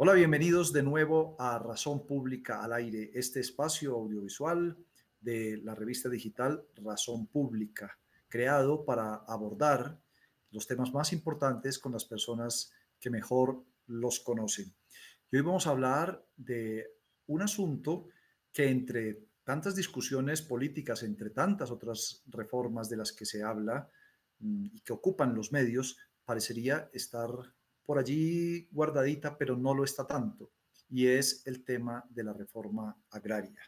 Hola, bienvenidos de nuevo a Razón Pública al Aire, este espacio audiovisual de la revista digital Razón Pública, creado para abordar los temas más importantes con las personas que mejor los conocen. Y hoy vamos a hablar de un asunto que entre tantas discusiones políticas, entre tantas otras reformas de las que se habla mm, y que ocupan los medios, parecería estar por allí guardadita, pero no lo está tanto, y es el tema de la reforma agraria.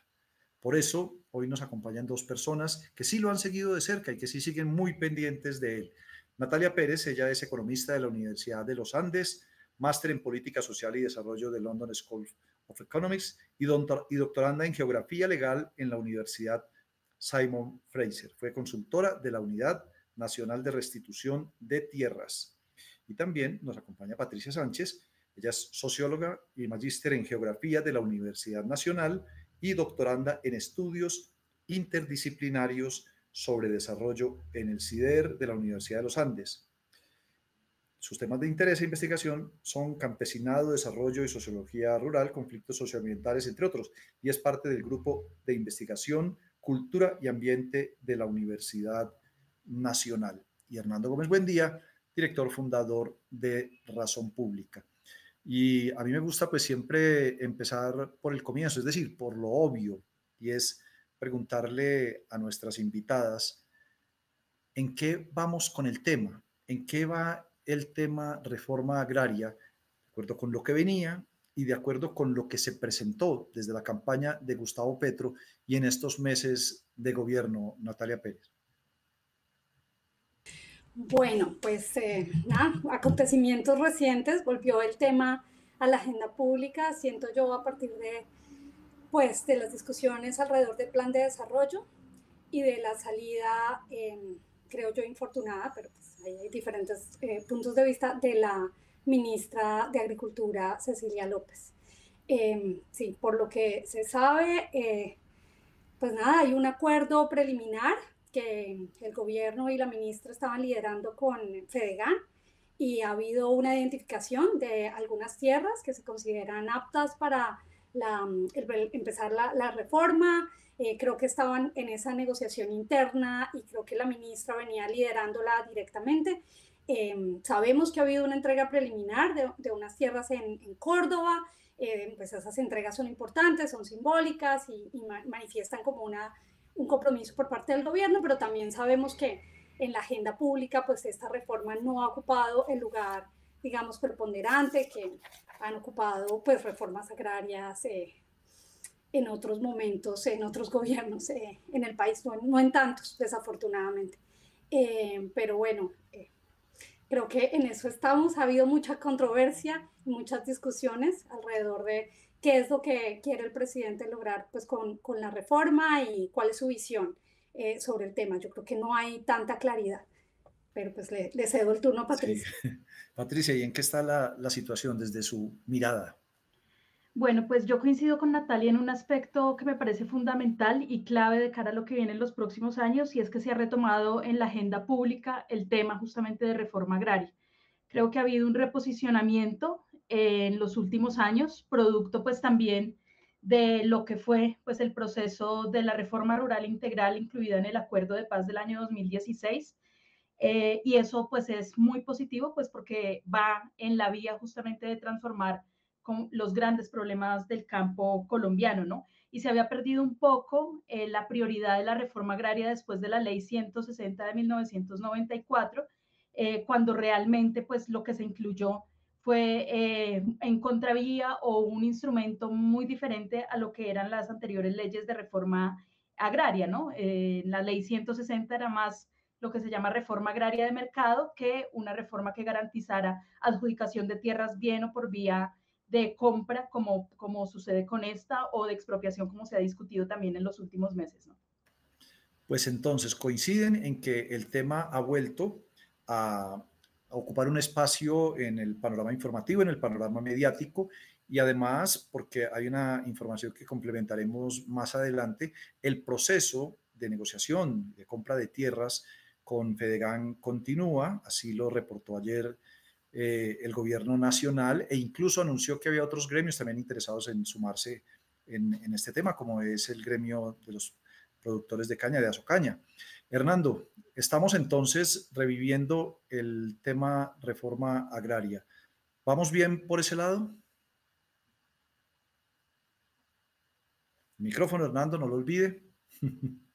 Por eso, hoy nos acompañan dos personas que sí lo han seguido de cerca y que sí siguen muy pendientes de él. Natalia Pérez, ella es economista de la Universidad de los Andes, máster en Política Social y Desarrollo de London School of Economics y, doctoranda en Geografía Legal en la Universidad Simon Fraser. Fue consultora de la Unidad Nacional de Restitución de Tierras y también nos acompaña Patricia Sánchez, ella es socióloga y magíster en geografía de la Universidad Nacional y doctoranda en estudios interdisciplinarios sobre desarrollo en el CIDER de la Universidad de los Andes. Sus temas de interés e investigación son campesinado, desarrollo y sociología rural, conflictos socioambientales, entre otros, y es parte del grupo de investigación Cultura y Ambiente de la Universidad Nacional. Y Hernando Gómez Buendía director fundador de Razón Pública. Y a mí me gusta pues siempre empezar por el comienzo, es decir, por lo obvio, y es preguntarle a nuestras invitadas en qué vamos con el tema, en qué va el tema reforma agraria, de acuerdo con lo que venía y de acuerdo con lo que se presentó desde la campaña de Gustavo Petro y en estos meses de gobierno, Natalia Pérez. Bueno, pues eh, nada, acontecimientos recientes, volvió el tema a la agenda pública, siento yo a partir de, pues, de las discusiones alrededor del plan de desarrollo y de la salida, em, creo yo, infortunada, pero pues hay diferentes eh, puntos de vista de la ministra de Agricultura, Cecilia López. Em, sí, por lo que se sabe, eh, pues nada, hay un acuerdo preliminar que el gobierno y la ministra estaban liderando con Fedegan y ha habido una identificación de algunas tierras que se consideran aptas para la, empezar la, reforma. Eh, creo que estaban en esa negociación interna y creo que la ministra venía liderándola directamente. Eh, sabemos que ha habido una entrega preliminar de, de unas tierras en, en Córdoba, eh, pues esas entregas son importantes, son simbólicas y, y manifiestan como una un compromiso por parte del gobierno, pero también sabemos que en la agenda pública, pues esta reforma no ha ocupado el lugar, digamos, preponderante que han ocupado, pues, reformas agrarias eh, en otros momentos, en otros gobiernos eh, en el país, no, en tantos, desafortunadamente. Eh, pero bueno, creo que en eso estamos. Ha habido mucha controversia, muchas discusiones alrededor de qué es lo que quiere el presidente lograr pues, con, con la reforma y cuál es su visión eh, sobre el tema. Yo creo que no hay tanta claridad, pero pues le, cedo el turno a Patricia. Patricia, ¿y en qué está la, la situación desde su mirada? Bueno, pues yo coincido con Natalia en un aspecto que me parece fundamental y clave de cara a lo que viene en los próximos años, y es que se ha retomado en la agenda pública el tema justamente de reforma agraria. Creo que ha habido un reposicionamiento en los últimos años, producto pues también de lo que fue pues el proceso de la reforma rural integral incluida en el acuerdo de paz del año 2016. Eh, y eso pues es muy positivo pues porque va en la vía justamente de transformar con los grandes problemas del campo colombiano, ¿no? Y se había perdido un poco eh, la prioridad de la reforma agraria después de la ley 160 de 1994, eh, cuando realmente pues lo que se incluyó fue eh, en contravía o un instrumento muy diferente a lo que eran las anteriores leyes de reforma agraria, ¿no? Eh, la ley 160 era más lo que se llama reforma agraria de mercado que una reforma que garantizara adjudicación de tierras bien o por vía de compra, como, como sucede con esta, o de expropiación, como se ha discutido también en los últimos meses. Pues entonces coinciden en que el tema ha vuelto a ocupar un espacio en el panorama informativo, en el panorama mediático y además, porque hay una información que complementaremos más adelante, el proceso de negociación de compra de tierras con Fedegan continúa, así lo reportó ayer eh, el gobierno nacional e incluso anunció que había otros gremios también interesados en sumarse en, este tema, como es el gremio de los productores de caña, de azocaña. Hernando, estamos entonces reviviendo el tema reforma agraria. ¿Vamos bien por ese lado? Micrófono, Hernando, no lo olvide.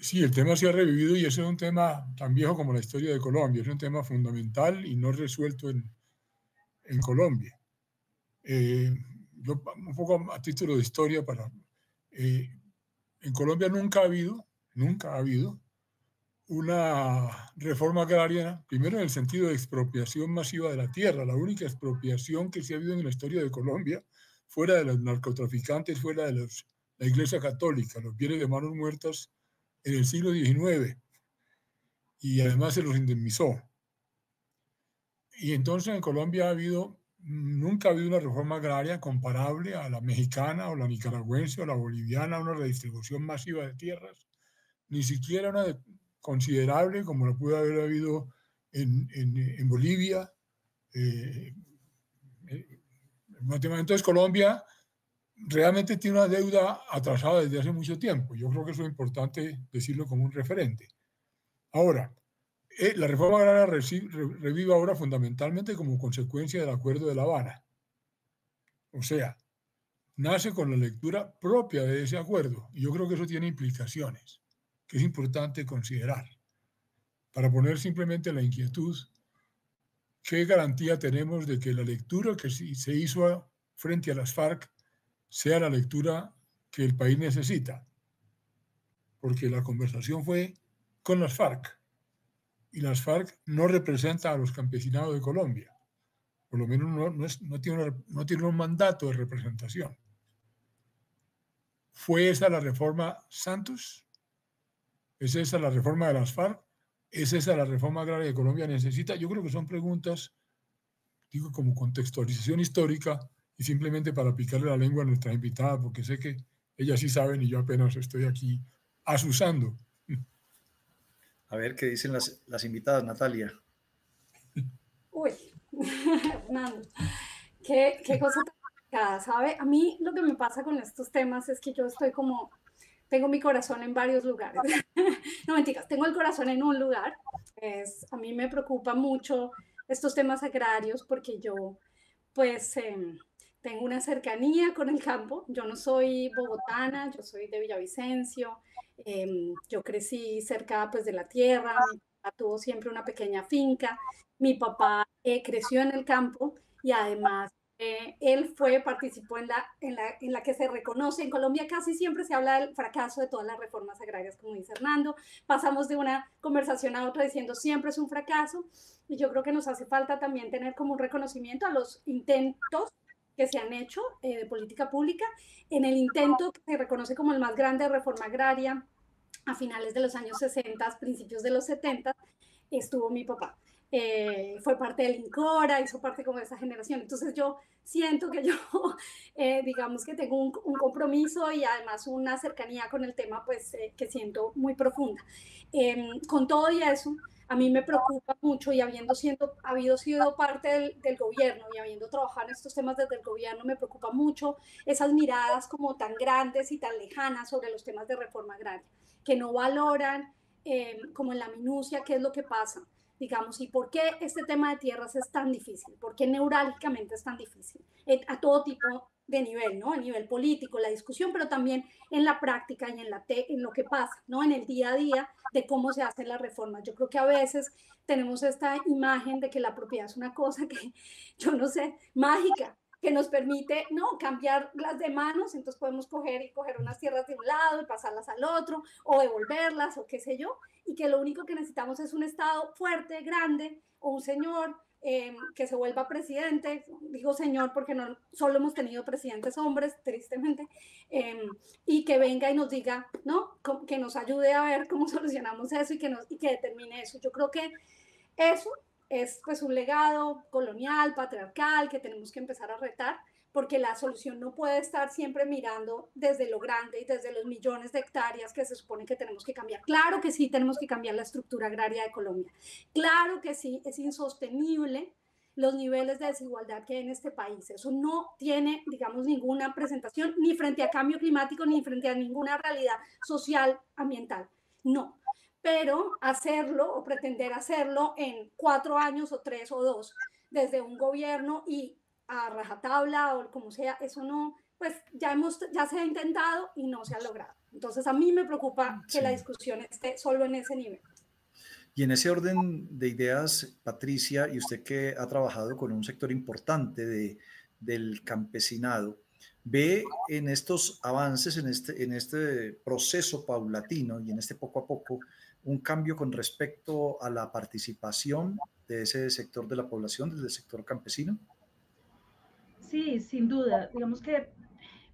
Sí, el tema se ha revivido y ese es un tema tan viejo como la historia de Colombia. Es un tema fundamental y no resuelto en, Colombia. Eh, yo, un poco a título de historia, para, eh, en Colombia nunca ha habido, nunca ha habido una reforma agraria, primero en el sentido de expropiación masiva de la tierra. La única expropiación que se ha habido en la historia de Colombia, fuera de los narcotraficantes, fuera de los, la Iglesia Católica, los bienes de manos muertas en el siglo XIX. Y además se los indemnizó. Y entonces en Colombia ha habido, nunca ha habido una reforma agraria comparable a la mexicana o la nicaragüense o la boliviana, una redistribución masiva de tierras, ni siquiera una de, considerable como lo pudo haber habido en, en, Bolivia. Eh, eh entonces Colombia realmente tiene una deuda atrasada desde hace mucho tiempo. Yo creo que eso es importante decirlo como un referente. Ahora, eh, la reforma agraria revive ahora fundamentalmente como consecuencia del Acuerdo de La Habana. O sea, nace con la lectura propia de ese acuerdo. Yo creo que eso tiene implicaciones que es importante considerar. Para poner simplemente la inquietud, ¿qué garantía tenemos de que la lectura que se hizo frente a las FARC sea la lectura que el país necesita? Porque la conversación fue con las FARC y las FARC no representan a los campesinados de Colombia. Por lo menos no, no, tiene, un mandato de representación. ¿Fue esa la reforma Santos? ¿Es esa la reforma de las FARC? ¿Es esa la reforma agraria que Colombia necesita? Yo creo que son preguntas, digo, como contextualización histórica y simplemente para picarle la lengua a nuestra invitada, porque sé que ellas sí saben y yo apenas estoy aquí asusando. A ver qué dicen las, las invitadas, Natalia. Uy, Fernando, qué, qué cosa tan ¿sabe? A mí lo que me pasa con estos temas es que yo estoy como tengo mi corazón en varios lugares. no mentiras, tengo el corazón en un lugar. Es, a mí me preocupa mucho estos temas agrarios porque yo, pues, em, tengo una cercanía con el campo. Yo no soy bogotana, yo soy de Villavicencio. Em, yo crecí cerca, pues, de la tierra. Mi papá tuvo siempre una pequeña finca. Mi papá eh, creció en el campo y además eh, él fue, participó en la, en, la, en la que se reconoce, en Colombia casi siempre se habla del fracaso de todas las reformas agrarias, como dice Hernando, pasamos de una conversación a otra diciendo siempre es un fracaso, y yo creo que nos hace falta también tener como un reconocimiento a los intentos que se han hecho eh, de política pública, en el intento que se reconoce como el más grande de reforma agraria a finales de los años 60, principios de los 70, estuvo mi papá. Eh, fue parte del INCORA, hizo parte como de esa generación. Entonces yo siento que yo, eh, digamos que tengo un, compromiso y además una cercanía con el tema, pues eh, que siento muy profunda. Em, con todo y eso, a mí me preocupa mucho y habiendo, sido parte del, gobierno y habiendo trabajado en estos temas desde el gobierno, me preocupa mucho esas miradas como tan grandes y tan lejanas sobre los temas de reforma agraria, que no valoran em, como en la minucia qué es lo que pasa digamos, y por qué este tema de tierras es tan difícil, por qué neurálgicamente es tan difícil, a todo tipo de nivel, ¿no? A nivel político, la discusión, pero también en la práctica y en, la en lo que pasa, ¿no? En el día a día de cómo se hacen las reformas. Yo creo que a veces tenemos esta imagen de que la propiedad es una cosa que, yo no sé, mágica, que nos permite, ¿no? Cambiar las de manos, entonces podemos coger y coger unas tierras de un lado y pasarlas al otro, o devolverlas, o qué sé yo, y que lo único que necesitamos es un Estado fuerte, grande, o un señor eh, que se vuelva presidente, digo señor porque no solo hemos tenido presidentes hombres, tristemente, eh, y que venga y nos diga, ¿no? Que nos ayude a ver cómo solucionamos eso y que, nos, y que determine eso. Yo creo que eso es pues un legado colonial, patriarcal, que tenemos que empezar a retar, porque la solución no puede estar siempre mirando desde lo grande y desde los millones de hectáreas que se supone que tenemos que cambiar. Claro que sí, tenemos que cambiar la estructura agraria de Colombia. Claro que sí, es insostenible los niveles de desigualdad que hay en este país. Eso no tiene, digamos, ninguna presentación ni frente a cambio climático ni frente a ninguna realidad social, ambiental. No. Pero hacerlo o pretender hacerlo en cuatro años o tres o dos desde un gobierno y a rajatabla o como sea, eso no, pues ya, hemos, ya se ha intentado y no se ha logrado. Entonces a mí me preocupa que la discusión esté solo en ese nivel. Y en ese orden de ideas, Patricia, y usted que ha trabajado con un sector importante de, del campesinado, ve en estos avances, en este, en este proceso paulatino y en este poco a poco, un cambio con respecto a la participación de ese sector de la población, desde el sector campesino? Sí, sin duda. Digamos que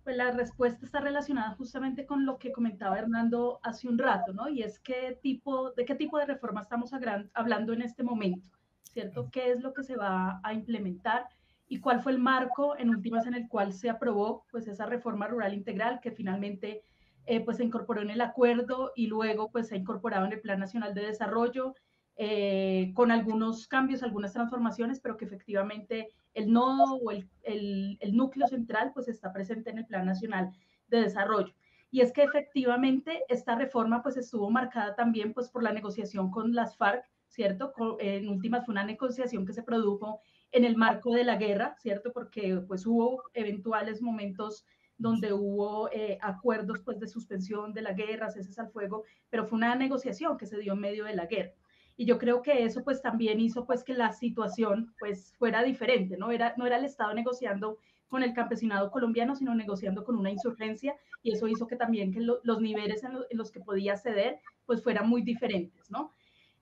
pues, la respuesta está relacionada justamente con lo que comentaba Hernando hace un rato, ¿no? Y es qué tipo, de qué tipo de reforma estamos hablando en este momento, ¿cierto? ¿Qué es lo que se va a implementar? y cuál fue el marco en últimas en el cual se aprobó pues esa reforma rural integral que finalmente eh, pues se incorporó en el acuerdo y luego pues se ha incorporado en el Plan Nacional de Desarrollo eh, con algunos cambios, algunas transformaciones, pero que efectivamente el nodo o el, el, el, núcleo central pues está presente en el Plan Nacional de Desarrollo. Y es que efectivamente esta reforma pues estuvo marcada también pues por la negociación con las FARC, ¿cierto? En últimas fue una negociación que se produjo en el marco de la guerra, ¿cierto? Porque pues hubo eventuales momentos donde hubo eh, acuerdos pues de suspensión de la guerra, ceses al fuego, pero fue una negociación que se dio en medio de la guerra y yo creo que eso pues también hizo pues que la situación pues fuera diferente, ¿no? Era, no era el Estado negociando con el campesinado colombiano, sino negociando con una insurgencia y eso hizo que también que los niveles en, los que podía ceder pues fueran muy diferentes, ¿no?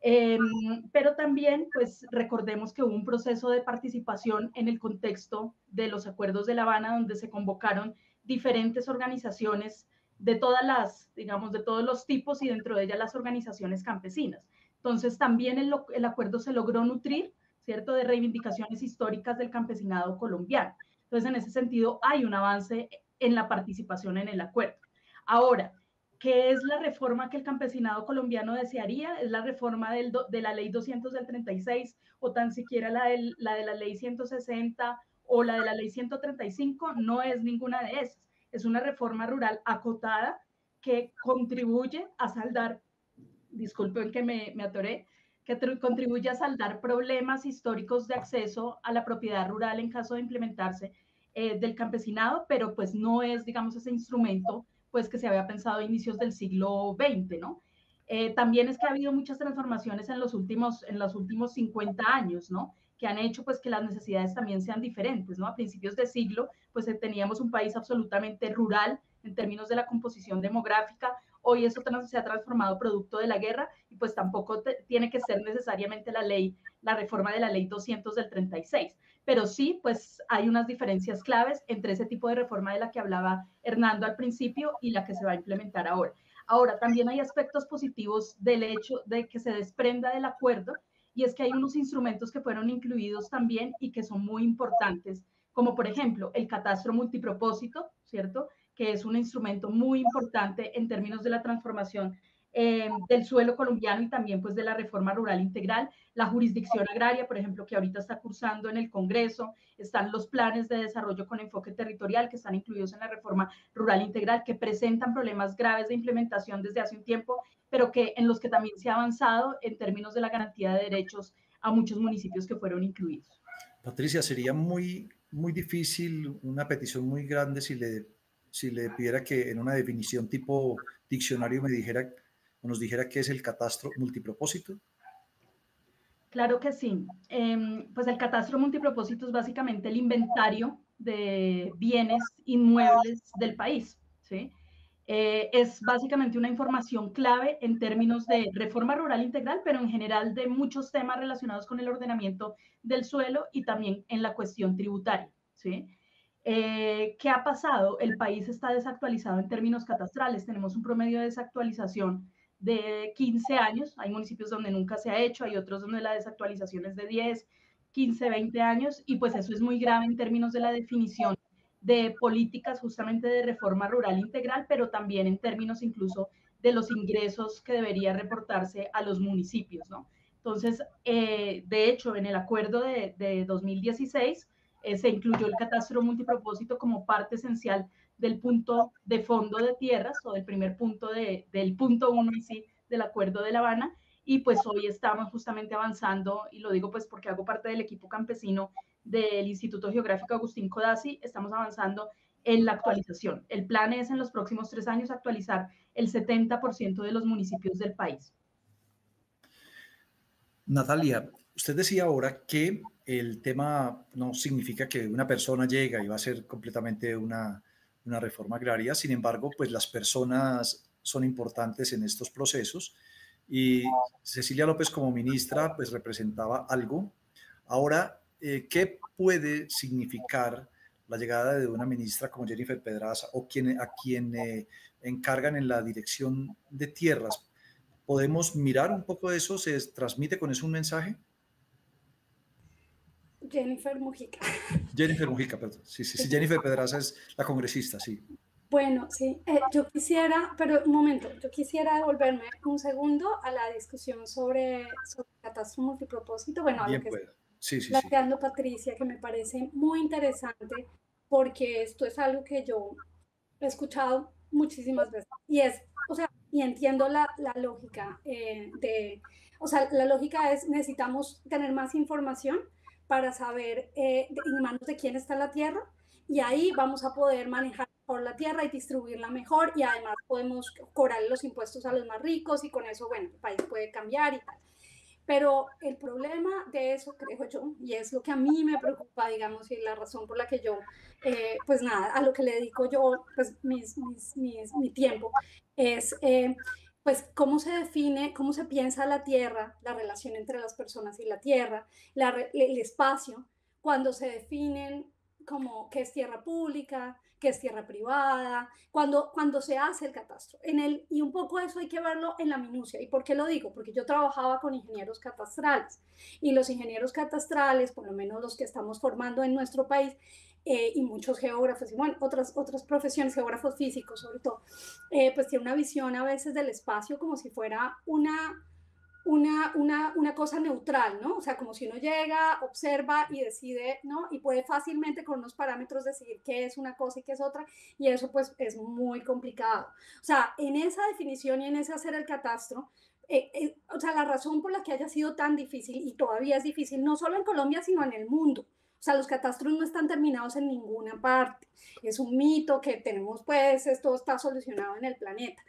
Em, pero también, pues recordemos que hubo un proceso de participación en el contexto de los acuerdos de La Habana, donde se convocaron diferentes organizaciones de todas las, digamos, de todos los tipos y dentro de ellas las organizaciones campesinas. Entonces, también el, acuerdo se logró nutrir, ¿cierto?, de reivindicaciones históricas del campesinado colombiano. Entonces, en ese sentido, hay un avance en la participación en el acuerdo. Ahora, ¿qué es la reforma que el campesinado colombiano desearía? ¿Es la reforma de la ley 200 del 36 o tan siquiera la de la ley 160 o la de la ley 135? No es ninguna de esas. Es una reforma rural acotada que contribuye a saldar disculpen que me, me atoré, que contribuye a saldar problemas históricos de acceso a la propiedad rural en caso de implementarse eh, del campesinado, pero pues no es, digamos, ese instrumento pues que se había pensado a inicios del siglo XX, ¿no? Eh, también es que ha habido muchas transformaciones en los últimos, en los últimos 50 años, ¿no? que han hecho pues que las necesidades también sean diferentes, ¿no? A principios de siglo, pues eh, teníamos un país absolutamente rural en términos de la composición demográfica, Hoy eso se ha transformado producto de la guerra y pues tampoco tiene que ser necesariamente la ley, la reforma de la ley 200 del 36. Pero sí, pues hay unas diferencias claves entre ese tipo de reforma de la que hablaba Hernando al principio y la que se va a implementar ahora. Ahora, también hay aspectos positivos del hecho de que se desprenda del acuerdo y es que hay unos instrumentos que fueron incluidos también y que son muy importantes, como por ejemplo el catastro multipropósito, ¿cierto? Que es un instrumento muy importante en términos de la transformación eh, del suelo colombiano y también pues de la reforma rural integral, la jurisdicción agraria, por ejemplo, que ahorita está cursando en el Congreso, están los planes de desarrollo con enfoque territorial que están incluidos en la reforma rural integral, que presentan problemas graves de implementación desde hace un tiempo, pero que en los que también se ha avanzado en términos de la garantía de derechos a muchos municipios que fueron incluidos. Patricia, sería muy, muy difícil, una petición muy grande si le si le pidiera que en una definición tipo diccionario me dijera o nos dijera qué es el catastro multipropósito? Claro que sí. Em, pues el catastro multipropósito es básicamente el inventario de bienes inmuebles del país. ¿sí? Eh, es básicamente una información clave en términos de reforma rural integral, pero en general de muchos temas relacionados con el ordenamiento del suelo y también en la cuestión tributaria. ¿sí? Eh, ¿Qué ha pasado? El país está desactualizado en términos catastrales. Tenemos un promedio de desactualización de 15 años. Hay municipios donde nunca se ha hecho, hay otros donde la desactualización es de 10, 15, 20 años y pues eso es muy grave en términos de la definición de políticas justamente de reforma rural integral, pero también en términos incluso de los ingresos que debería reportarse a los municipios, ¿no? Entonces, eh, de hecho, en el acuerdo de, de 2016 eh, se incluyó el catastro multipropósito como parte esencial del punto de fondo de tierras o del primer punto de, del punto uno sí del acuerdo de La Habana. Y pues hoy estamos justamente avanzando, y lo digo pues porque hago parte del equipo campesino del Instituto Geográfico Agustín Codazzi, estamos avanzando en la actualización. El plan es en los próximos tres años actualizar el 70% de los municipios del país. Natalia, usted decía ahora que el tema no significa que una persona llega y va a ser completamente una, una reforma agraria, sin embargo, pues las personas son importantes en estos procesos y Cecilia López como ministra pues representaba algo. Ahora, eh, ¿qué puede significar la llegada de una ministra como Jennifer Pedraza o quien, a quien eh, encargan en la dirección de tierras? ¿Podemos mirar un poco eso? ¿Se transmite con eso un mensaje? Jennifer Mujica. Jennifer Mujica, perdón. Sí, sí, sí, Jennifer Pedraza es la congresista, sí. Bueno, sí, eh, yo quisiera, pero un momento, yo quisiera devolverme un segundo a la discusión sobre, sobre catastro multipropósito. Bueno, a lo que sí, sí, planteando Patricia, que me parece muy interesante, porque esto es algo que yo he escuchado muchísimas veces. Y es, o sea, y entiendo la, la lógica eh, de, o sea, la lógica es necesitamos tener más información para saber eh, en manos de quién está la tierra y ahí vamos a poder manejar mejor la tierra y distribuirla mejor y además podemos cobrar los impuestos a los más ricos y con eso, bueno, el país puede cambiar y tal. Pero el problema de eso, creo yo, y es lo que a mí me preocupa, digamos, y la razón por la que yo, eh, pues nada, a lo que le dedico yo, pues mis, mis, mi tiempo, es eh, pues cómo se define, cómo se piensa la tierra, la relación entre las personas y la tierra, el espacio, cuando se definen como qué es tierra pública, qué es tierra privada, cuando, cuando se hace el catastro. En el, y un poco eso hay que verlo en la minucia. ¿Y por qué lo digo? Porque yo trabajaba con ingenieros catastrales y los ingenieros catastrales, por lo menos los que estamos formando en nuestro país, eh, y muchos geógrafos y bueno, otras, otras profesiones, geógrafos físicos sobre todo, eh, pues tiene una visión a veces del espacio como si fuera una, una, una, una, cosa neutral, ¿no? O sea, como si uno llega, observa y decide, ¿no? Y puede fácilmente con unos parámetros decidir qué es una cosa y qué es otra, y eso pues es muy complicado. O sea, en esa definición y en ese hacer el catastro, eh, o sea, la razón por la que haya sido tan difícil y todavía es difícil, no solo en Colombia, sino en el mundo, o sea, los catastros no están terminados en ninguna parte. Es un mito que tenemos, pues, esto está solucionado en el planeta.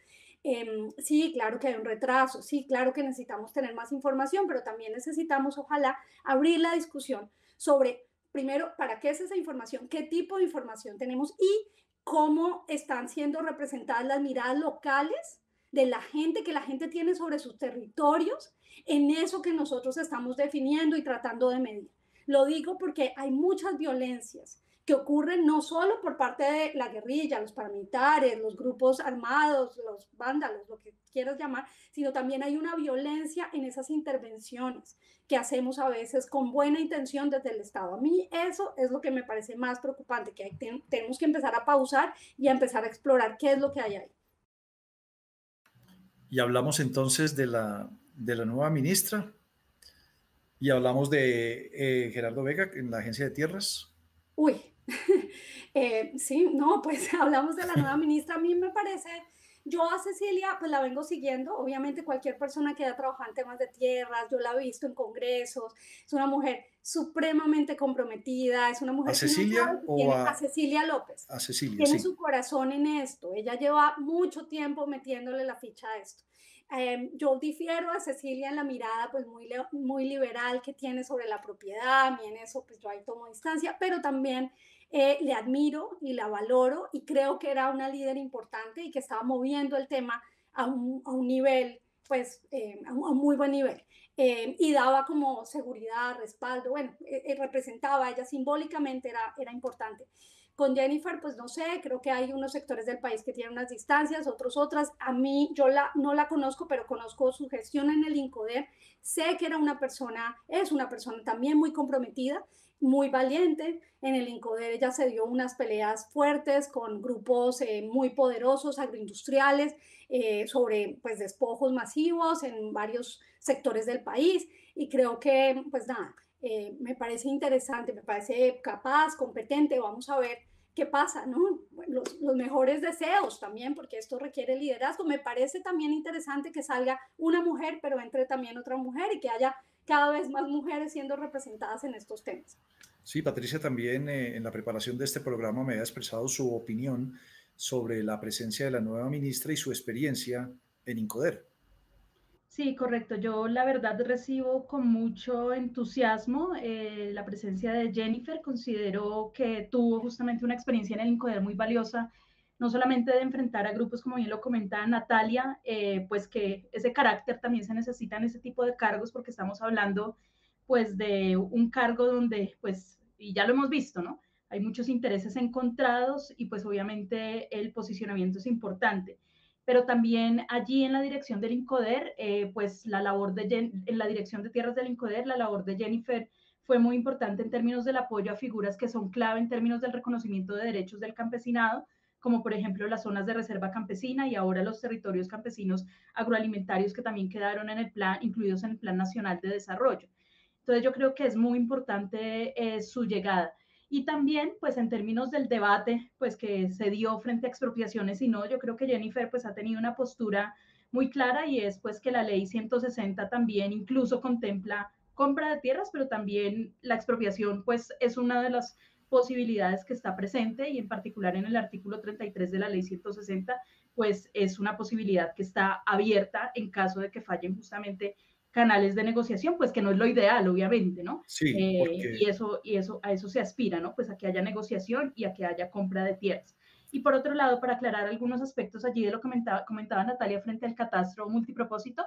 Em, sí, claro que hay un retraso, sí, claro que necesitamos tener más información, pero también necesitamos, ojalá, abrir la discusión sobre, primero, para qué es esa información, qué tipo de información tenemos y cómo están siendo representadas las miradas locales de la gente que la gente tiene sobre sus territorios en eso que nosotros estamos definiendo y tratando de medir. Lo digo porque hay muchas violencias que ocurren no solo por parte de la guerrilla, los paramilitares, los grupos armados, los vándalos, lo que quieras llamar, sino también hay una violencia en esas intervenciones que hacemos a veces con buena intención desde el Estado. A mí eso es lo que me parece más preocupante, que tenemos que empezar a pausar y a empezar a explorar qué es lo que hay ahí. Y hablamos entonces de la, de la nueva ministra, y hablamos de eh, Gerardo Vega en la Agencia de Tierras. Uy, eh, sí, no, pues hablamos de la nueva ministra. A mí me parece, yo a Cecilia, pues la vengo siguiendo. Obviamente cualquier persona que haya trabajado en temas de tierras, yo la he visto en congresos. Es una mujer supremamente comprometida, es una mujer... ¿A Cecilia o a... Cecilia López? A Cecilia, Tiene su corazón en esto. Ella lleva mucho tiempo metiéndole la ficha a esto. Em, yo difiero a Cecilia en la mirada pues muy, muy liberal que tiene sobre la propiedad, a mí en eso pues yo ahí tomo distancia, pero también eh, le admiro y la valoro y creo que era una líder importante y que estaba moviendo el tema a un, a un nivel, pues eh, a, un, muy buen nivel. Em, y daba como seguridad, respaldo, bueno, eh, representaba ella simbólicamente, era, era importante. Con Jennifer, pues no sé, creo que hay unos sectores del país que tienen unas distancias, otros otras. A mí, yo la, no la conozco, pero conozco su gestión en el INCODER. Sé que era una persona, es una persona también muy comprometida, muy valiente. En el INCODER ella se dio unas peleas fuertes con grupos eh, muy poderosos, agroindustriales, eh, sobre pues despojos masivos en varios sectores del país. Y creo que, pues nada, eh, me parece interesante, me parece capaz, competente, vamos a ver qué pasa, ¿no? Los, los, mejores deseos también, porque esto requiere liderazgo. Me parece también interesante que salga una mujer, pero entre también otra mujer y que haya cada vez más mujeres siendo representadas en estos temas. Sí, Patricia también eh, en la preparación de este programa me ha expresado su opinión sobre la presencia de la nueva ministra y su experiencia en Incoder. Sí, correcto. Yo la verdad recibo con mucho entusiasmo eh, la presencia de Jennifer. Considero que tuvo justamente una experiencia en el Incoder muy valiosa, no solamente de enfrentar a grupos, como bien lo comentaba Natalia, eh, pues que ese carácter también se necesita en ese tipo de cargos porque estamos hablando pues de un cargo donde pues, y ya lo hemos visto, ¿no? Hay muchos intereses encontrados y pues obviamente el posicionamiento es importante pero también allí en la dirección del INCODER, eh, pues la labor de en la dirección de tierras del INCODER, la labor de Jennifer fue muy importante en términos del apoyo a figuras que son clave en términos del reconocimiento de derechos del campesinado, como por ejemplo las zonas de reserva campesina y ahora los territorios campesinos agroalimentarios que también quedaron en el plan, incluidos en el Plan Nacional de Desarrollo. Entonces yo creo que es muy importante eh, su llegada y también pues en términos del debate pues que se dio frente a expropiaciones y no, yo creo que Jennifer pues ha tenido una postura muy clara y es pues que la ley 160 también incluso contempla compra de tierras, pero también la expropiación pues es una de las posibilidades que está presente y en particular en el artículo 33 de la ley 160 pues es una posibilidad que está abierta en caso de que fallen justamente canales de negociación, pues que no es lo ideal, obviamente, ¿no? Sí. Eh, y eso, y eso, a eso se aspira, ¿no? Pues a que haya negociación y a que haya compra de tierras. Y por otro lado, para aclarar algunos aspectos allí de lo que comentaba, comentaba Natalia frente al catastro multipropósito,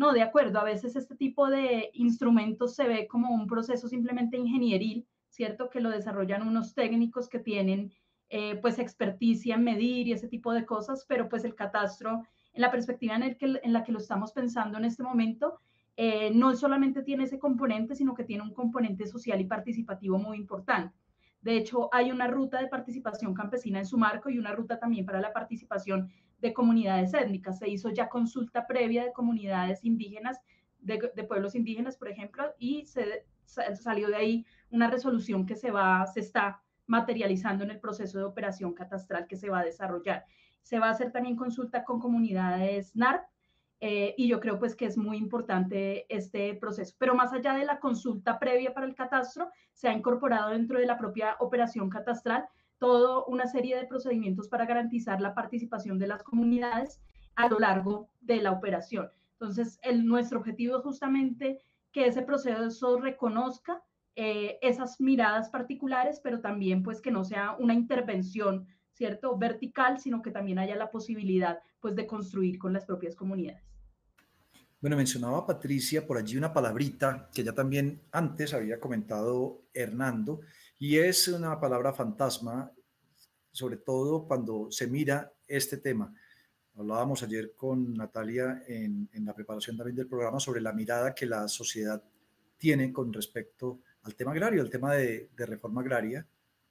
no, de acuerdo, a veces este tipo de instrumentos se ve como un proceso simplemente ingenieril, ¿cierto? Que lo desarrollan unos técnicos que tienen eh, pues experticia en medir y ese tipo de cosas, pero pues el catastro, en la perspectiva en, el que, en la que lo estamos pensando en este momento, eh, no solamente tiene ese componente, sino que tiene un componente social y participativo muy importante. De hecho, hay una ruta de participación campesina en su marco y una ruta también para la participación de comunidades étnicas. Se hizo ya consulta previa de comunidades indígenas, de, pueblos indígenas, por ejemplo, y se, salió de ahí una resolución que se va, se está materializando en el proceso de operación catastral que se va a desarrollar. Se va a hacer también consulta con comunidades NARP eh, y yo creo pues que es muy importante este proceso. Pero más allá de la consulta previa para el catastro, se ha incorporado dentro de la propia operación catastral toda una serie de procedimientos para garantizar la participación de las comunidades a lo largo de la operación. Entonces, el, nuestro objetivo es justamente que ese proceso reconozca eh, esas miradas particulares, pero también pues que no sea una intervención, ¿cierto? Vertical, sino que también haya la posibilidad pues de construir con las propias comunidades. Bueno, mencionaba Patricia por allí una palabrita que ya también antes había comentado Hernando, y es una palabra fantasma, sobre todo cuando se mira este tema. Hablábamos ayer con Natalia en, la preparación también del programa sobre la mirada que la sociedad tiene con respecto al tema agrario, al tema de, reforma agraria,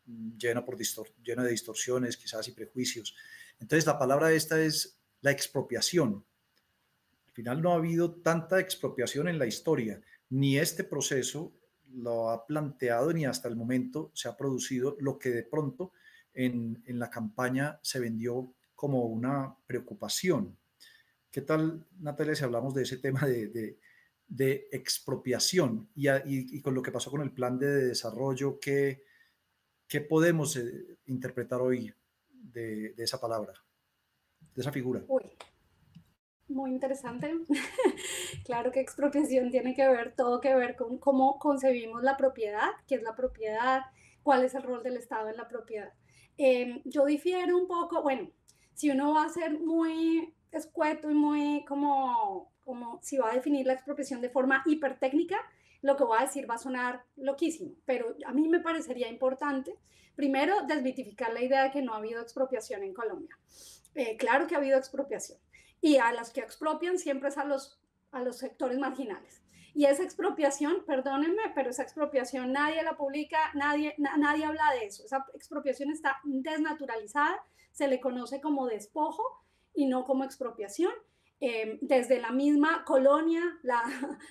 mm, llena, por llena de distorsiones quizás y prejuicios. Entonces la palabra esta es la expropiación final no ha habido tanta expropiación en la historia, ni este proceso lo ha planteado ni hasta el momento se ha producido lo que de pronto en, la campaña se vendió como una preocupación. ¿Qué tal, Natalia, si hablamos de ese tema de, expropiación y, con lo que pasó con el plan de desarrollo, qué, qué podemos eh, interpretar hoy de, esa palabra, de esa figura? Muy interesante. claro que expropiación tiene que ver, todo que ver con cómo concebimos la propiedad, qué es la propiedad, cuál es el rol del Estado en la propiedad. Em, yo difiero un poco, bueno, si uno va a ser muy escueto y muy como, como si va a definir la expropiación de forma hipertécnica, lo que voy a decir va a sonar loquísimo, pero a mí me parecería importante, primero, desmitificar la idea de que no ha habido expropiación en Colombia. Eh, claro que ha habido expropiación. Y a las que expropian siempre es a los, a los sectores marginales. Y esa expropiación, perdónenme, pero esa expropiación nadie la publica, nadie, nadie habla de eso. Esa expropiación está desnaturalizada, se le conoce como despojo y no como expropiación. Em, desde la misma colonia, la,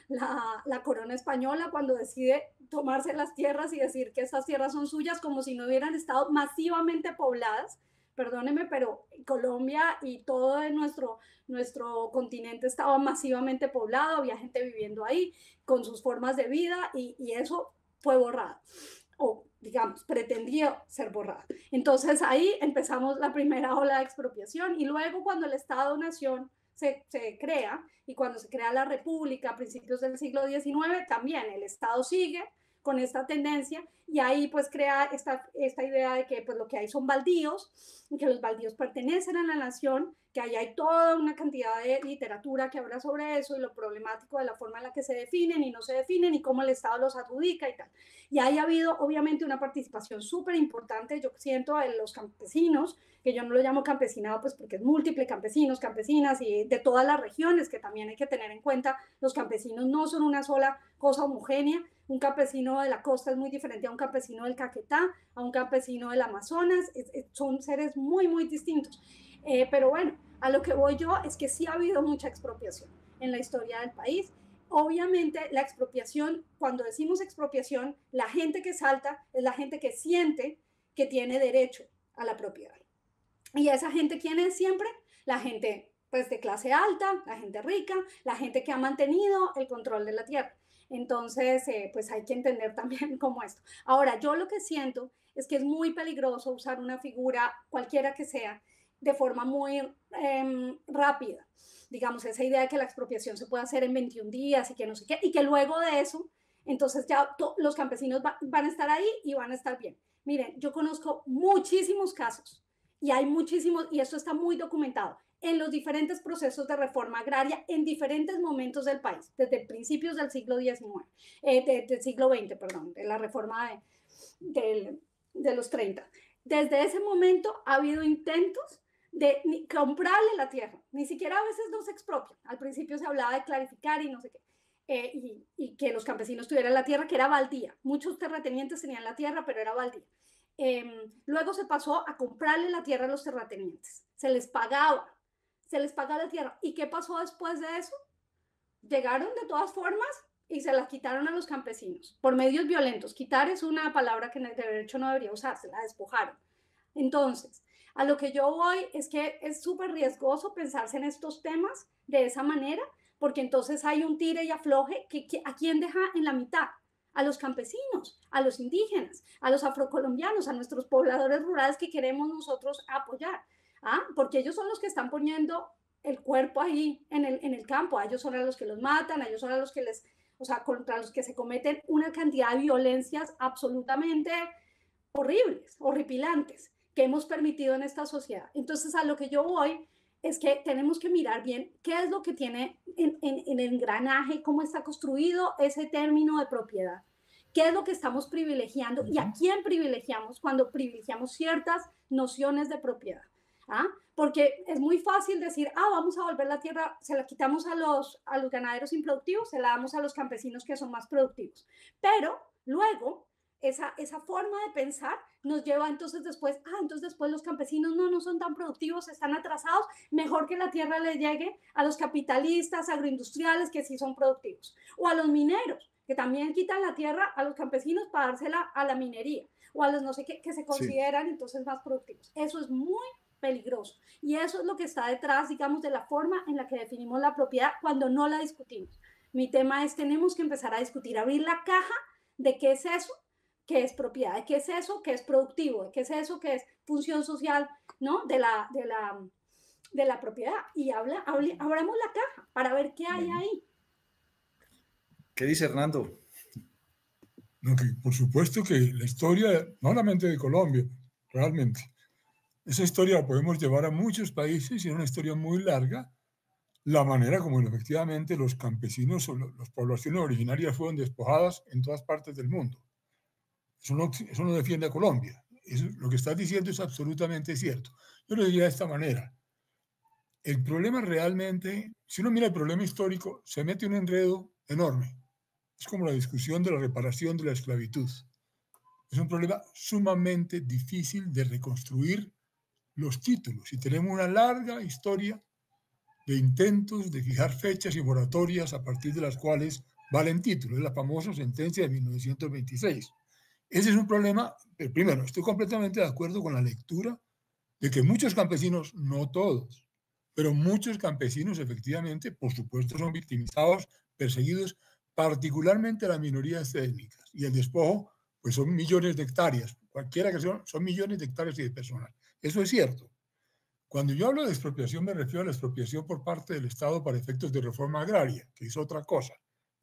la, la, corona española, cuando decide tomarse las tierras y decir que estas tierras son suyas como si no hubieran estado masivamente pobladas, perdóneme, pero Colombia y todo nuestro, nuestro continente estaba masivamente poblado, había gente viviendo ahí con sus formas de vida y, eso fue borrado o digamos, pretendió ser borrado. Entonces ahí empezamos la primera ola de expropiación y luego cuando el Estado-Nación se, crea y cuando se crea la República a principios del siglo XIX, también el Estado sigue con esta tendencia y ahí pues crea esta, esta idea de que pues lo que hay son baldíos, que los baldíos pertenecen a la nación, que ahí hay toda una cantidad de literatura que habla sobre eso y lo problemático de la forma en la que se definen y no se definen y cómo el Estado los adjudica y tal. Y ahí ha habido obviamente una participación súper importante, yo siento, de los campesinos, que yo no lo llamo campesinado pues porque es múltiple, campesinos, campesinas y de todas las regiones, que también hay que tener en cuenta, los campesinos no son una sola cosa homogénea, un campesino de la costa es muy diferente a un campesino del Caquetá, a un campesino del Amazonas, son seres muy, muy distintos. Eh, pero bueno, a lo que voy yo es que sí ha habido mucha expropiación en la historia del país. Obviamente la expropiación, cuando decimos expropiación, la gente que salta es la gente que siente que tiene derecho a la propiedad. ¿Y esa gente quién es siempre? La gente pues de clase alta, la gente rica, la gente que ha mantenido el control de la tierra. Entonces, eh, pues hay que entender también cómo esto. Ahora, yo lo que siento es que es muy peligroso usar una figura, cualquiera que sea, de forma muy em, rápida. Digamos, esa idea de que la expropiación se puede hacer en 21 días y que no sé qué, y que luego de eso, entonces ya los campesinos van a estar ahí y van a estar bien. Miren, yo conozco muchísimos casos y hay muchísimos, y esto está muy documentado, en los diferentes procesos de reforma agraria en diferentes momentos del país, desde principios del siglo XIX, eh, del siglo XX, perdón, de la reforma de, de, los 30. Desde ese momento ha habido intentos de comprarle la tierra, ni siquiera a veces no se expropian. Al principio se hablaba de clarificar y no sé qué. Eh, y, y, que los campesinos tuvieran la tierra, que era baldía. Muchos terratenientes tenían la tierra, pero era baldía. Em, luego se pasó a comprarle la tierra a los terratenientes. Se les pagaba se les paga la tierra. ¿Y qué pasó después de eso? Llegaron de todas formas y se las quitaron a los campesinos por medios violentos. Quitar es una palabra que en el derecho no debería usarse, la despojaron. Entonces, a lo que yo voy es que es súper riesgoso pensarse en estos temas de esa manera, porque entonces hay un tire y afloje que, a quién deja en la mitad, a los campesinos, a los indígenas, a los afrocolombianos, a nuestros pobladores rurales que queremos nosotros apoyar. ¿Ah? porque ellos son los que están poniendo el cuerpo ahí en el, en el campo, a ellos son a los que los matan, a ellos son a los que les, o sea, contra los que se cometen una cantidad de violencias absolutamente horribles, horripilantes, que hemos permitido en esta sociedad. Entonces, a lo que yo voy es que tenemos que mirar bien qué es lo que tiene en, en, el engranaje, cómo está construido ese término de propiedad, qué es lo que estamos privilegiando y a quién privilegiamos cuando privilegiamos ciertas nociones de propiedad. ¿Ah? Porque es muy fácil decir, ah, vamos a volver la tierra, se la quitamos a los, a los ganaderos improductivos, se la damos a los campesinos que son más productivos. Pero luego, esa, esa forma de pensar nos lleva entonces después, ah, entonces después los campesinos no, no son tan productivos, están atrasados, mejor que la tierra le llegue a los capitalistas agroindustriales que sí son productivos, o a los mineros, que también quitan la tierra a los campesinos para dársela a la minería, o a los no sé qué, que se consideran entonces más productivos. Eso es muy peligroso. Y eso es lo que está detrás, digamos, de la forma en la que definimos la propiedad cuando no la discutimos. Mi tema es, tenemos que empezar a discutir, abrir la caja de qué es eso, qué es propiedad, de qué es eso, qué es productivo, de qué es eso, qué es función social, ¿no? De la, de la, de la propiedad. Y habla, abramos la caja para ver qué hay ahí. ¿Qué dice Hernando? No, que por supuesto que la historia, no solamente de Colombia, realmente, esa historia la podemos llevar a muchos países y es una historia muy larga, la manera como efectivamente los campesinos o las poblaciones originarias fueron despojadas en todas partes del mundo. Eso no, eso no defiende a Colombia. Eso, lo que estás diciendo es absolutamente cierto. Yo lo diría de esta manera. El problema realmente, si uno mira el problema histórico, se mete un enredo enorme. Es como la discusión de la reparación de la esclavitud. Es un problema sumamente difícil de reconstruir los títulos y tenemos una larga historia de intentos de fijar fechas y moratorias a partir de las cuales valen títulos. Es la famosa sentencia de 1926. Ese es un problema, pero primero, estoy completamente de acuerdo con la lectura de que muchos campesinos, no todos, pero muchos campesinos efectivamente, por supuesto, son victimizados, perseguidos, particularmente las minorías étnicas. Y el despojo, pues son millones de hectáreas, cualquiera que sea, son millones de hectáreas y de personas. Eso es cierto. Cuando yo hablo de expropiación me refiero a la expropiación por parte del Estado para efectos de reforma agraria, que es otra cosa.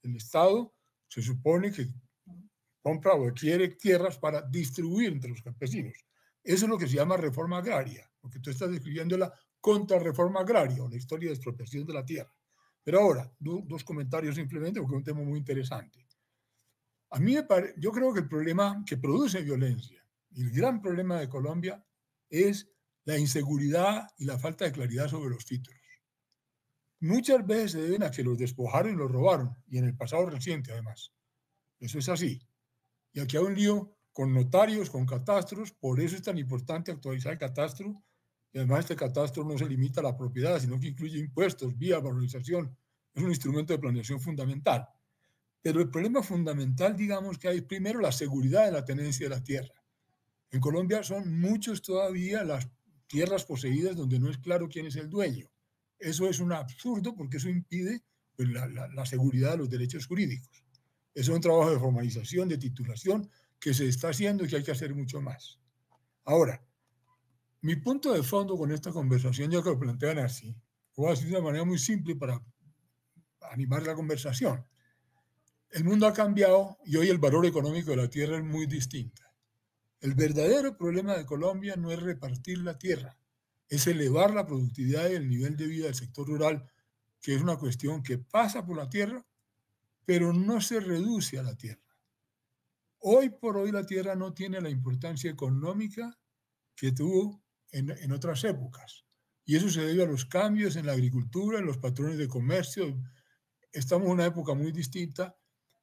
El Estado se supone que compra o adquiere tierras para distribuir entre los campesinos. Eso es lo que se llama reforma agraria, porque tú estás describiendo la contrarreforma agraria o la historia de expropiación de la tierra. Pero ahora, dos comentarios simplemente porque es un tema muy interesante. A mí me yo creo que el problema que produce violencia el gran problema de Colombia es la inseguridad y la falta de claridad sobre los títulos. Muchas veces se deben a que los despojaron y los robaron, y en el pasado reciente además. Eso es así. Y aquí hay un lío con notarios, con catastros, por eso es tan importante actualizar el catastro. Y además este catastro no se limita a la propiedad, sino que incluye impuestos, vía, valorización. Es un instrumento de planeación fundamental. Pero el problema fundamental, digamos, que hay primero la seguridad de la tenencia de la tierra. En Colombia son muchos todavía las tierras poseídas donde no es claro quién es el dueño. Eso es un absurdo porque eso impide pues, la, seguridad de los derechos jurídicos. Es un trabajo de formalización, de titulación que se está haciendo y que hay que hacer mucho más. Ahora, mi punto de fondo con esta conversación, ya que lo plantean así, voy a decir de una manera muy simple para animar la conversación. El mundo ha cambiado y hoy el valor económico de la tierra es muy distinto. El verdadero problema de Colombia no es repartir la tierra, es elevar la productividad y el nivel de vida del sector rural, que es una cuestión que pasa por la tierra, pero no se reduce a la tierra. Hoy por hoy la tierra no tiene la importancia económica que tuvo en, otras épocas. Y eso se debe a los cambios en la agricultura, en los patrones de comercio. Estamos en una época muy distinta